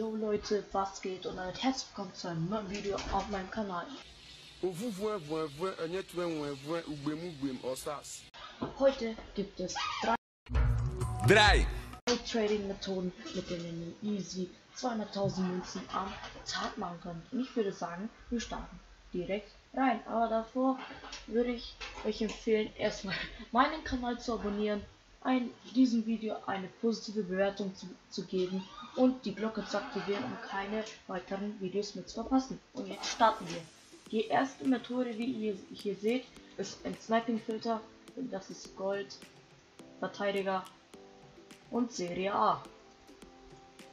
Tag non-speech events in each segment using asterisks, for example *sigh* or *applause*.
Yo Leute, was geht und ein herzlich willkommen zu einem neuen Video auf meinem Kanal. Heute gibt es drei, Drei. Trading Methoden, mit denen ihr easy 200.000 Münzen am Tag machen könnt. Und ich würde sagen, wir starten direkt rein. Aber davor würde ich euch empfehlen, erstmal *laughs* meinen Kanal zu abonnieren, ein, diesem Video eine positive Bewertung zu, zu geben und die Glocke zu aktivieren, um keine weiteren Videos mehr zu verpassen. Und jetzt starten wir. Die erste Methode, wie ihr hier seht, ist ein Sniping-Filter. Das ist Gold, Verteidiger und Serie A.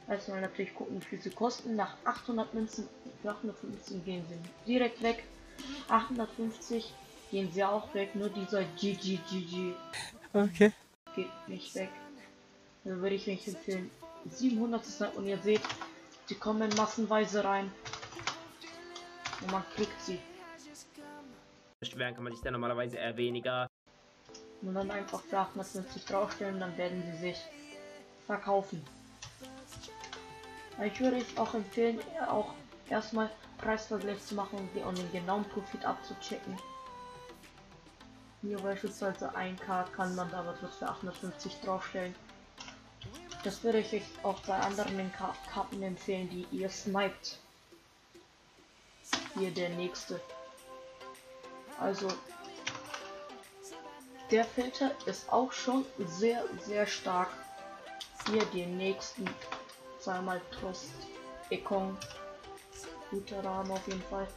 Erstmal natürlich gucken, wie viel sie kosten. Nach 800 Münzen, 850 gehen sie direkt weg. 850 gehen sie auch weg. Nur dieser GGGG Okay. geht nicht weg. Dann würde ich euch empfehlen, 700 zu sein. Und ihr seht, die kommen massenweise rein. Und man kriegt sie. Beschweren kann man sich dann normalerweise eher weniger. Und dann einfach für 850 draufstellen, dann werden sie sich verkaufen. Ich würde euch auch empfehlen, auch erstmal Preisvergleich zu machen und den genauen Profit abzuchecken. Hier beispielsweise 1K kann man da aber für 850 draufstellen. Das würde ich euch auch bei anderen Ka Karten empfehlen, die ihr sniped. Hier der nächste. Also der Filter ist auch schon sehr, sehr stark. Hier den nächsten zweimal Trost Ekon. Guter Rahmen auf jeden Fall.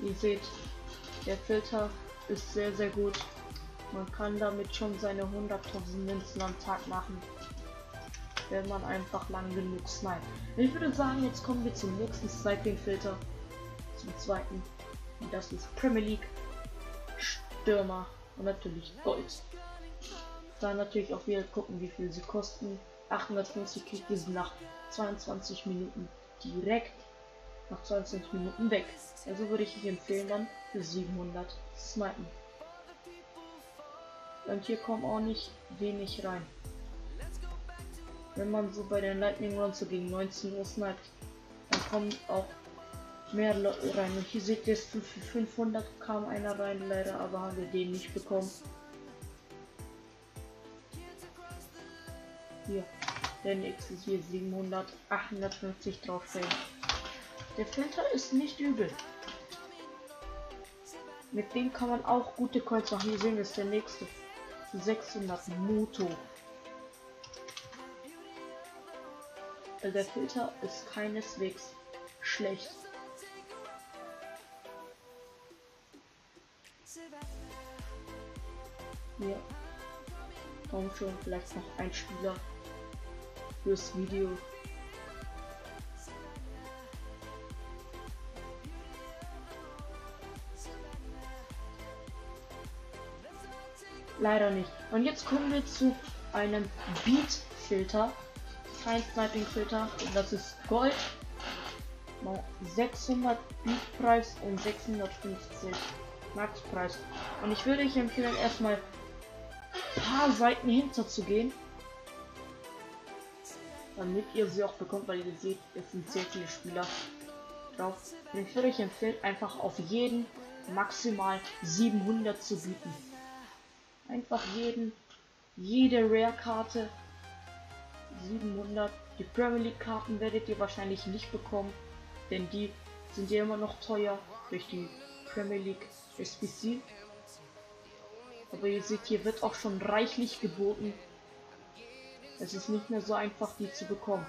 Ihr seht, der Filter ist sehr, sehr gut. Man kann damit schon seine 100.000 Münzen am Tag machen. Wenn man einfach lang genug snipe. Ich würde sagen, jetzt kommen wir zum nächsten Sniping-Filter. Zum zweiten. Und das ist Premier League. Stürmer. Und natürlich Gold. Dann natürlich auch wieder gucken, wie viel sie kosten. 850 kriegt diesen nach 22 Minuten direkt nach 22 Minuten weg. Also würde ich euch empfehlen, dann für 700 snipen. Und hier kommen auch nicht wenig rein. Wenn man so bei den Lightning Runs so gegen 19 Uhr sniped, dann kommen auch mehr Leute rein. Und hier seht ihr es, für 500 kam einer rein, leider, aber haben wir den nicht bekommen. Hier, der nächste hier 700, 850 draufstellen. Der Filter ist nicht übel. Mit dem kann man auch gute Coins machen. Hier sehen wir es, der nächste. 600 Moto. Der Filter ist keineswegs schlecht. Hier. Komm schon, vielleicht noch ein Spieler fürs Video. Leider nicht. Und jetzt kommen wir zu einem Beat-Filter. Kein Sniping-Filter. Das ist Gold. 600 Beat-Preis und 650 Max-Preis. Und ich würde euch empfehlen, erstmal ein paar Seiten hinter zu gehen. Damit ihr sie auch bekommt, weil ihr seht, es sind sehr viele Spieler drauf. Und ich würde euch empfehlen, einfach auf jeden maximal 700 zu bieten. Einfach jeden, jede Rare-Karte 700. Die Premier League Karten werdet ihr wahrscheinlich nicht bekommen, denn die sind ja immer noch teuer durch die Premier League SBC. Aber ihr seht, hier wird auch schon reichlich geboten. Es ist nicht mehr so einfach, die zu bekommen.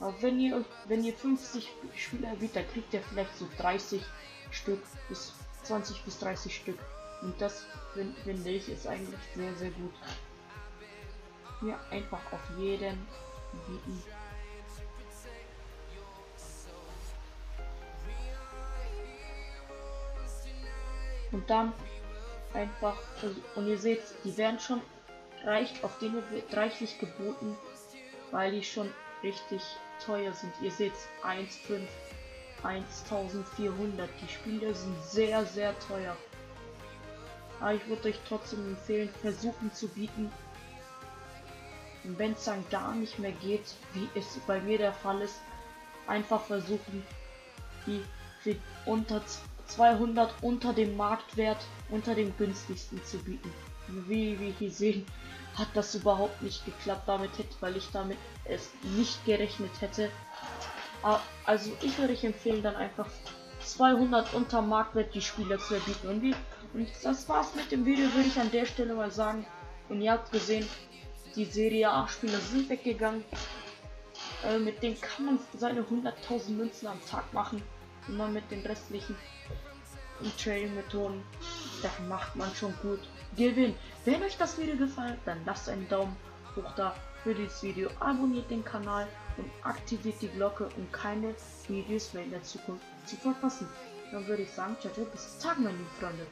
Aber wenn ihr wenn ihr 50 Spieler habt, dann kriegt ihr vielleicht so 30 Stück bis 20 bis 30 Stück. Und das finde find ich ist eigentlich sehr, sehr gut. Hier einfach auf jeden bieten. Und dann einfach, also, und ihr seht, die werden schon reicht, auf denen wird reichlich geboten, weil die schon richtig teuer sind. Ihr seht 1,5, 1400. Die Spiele sind sehr, sehr teuer. Aber ich würde euch trotzdem empfehlen, versuchen zu bieten. Und wenn es dann gar nicht mehr geht, wie es bei mir der Fall ist, einfach versuchen, die unter 200 unter dem Marktwert, unter dem günstigsten zu bieten. Wie wir hier sehen, hat das überhaupt nicht geklappt damit hätte, weil ich damit es nicht gerechnet hätte. Also ich würde euch empfehlen, dann einfach 200 unter Marktwert die Spieler zu erbieten. Und, wie, und das war's mit dem Video, würde ich an der Stelle mal sagen. Und ihr habt gesehen, die Serie A-Spieler sind weggegangen. Äh, mit denen kann man seine 100.000 Münzen am Tag machen. Und dann mit den restlichen Trading-Methoden, da macht man schon gut Gewinn. Wenn euch das Video gefallen hat, dann lasst einen Daumen hoch da für dieses Video, abonniert den Kanal und aktiviert die Glocke, um keine Videos mehr in der Zukunft zu verpassen. Dann würde ich sagen, ciao, ciao bis Tag, meine lieben Freunde.